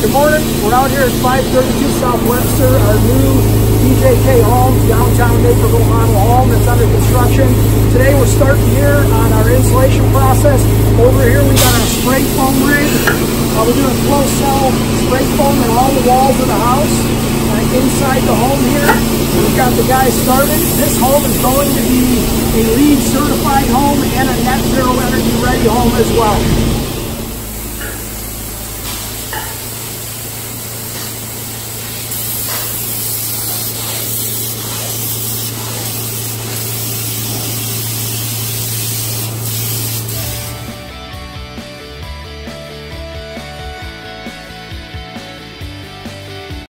Good morning. We're out here at 532 South Webster, our new DJK home, downtown Naperville model home that's under construction. Today we're starting here on our insulation process. Over here we got our spray foam rig. Uh, we're doing closed cell spray foam in all the walls of the house. Uh, inside the home here, we've got the guys started. This home is going to be a LEED certified home and a net zero energy ready home as well.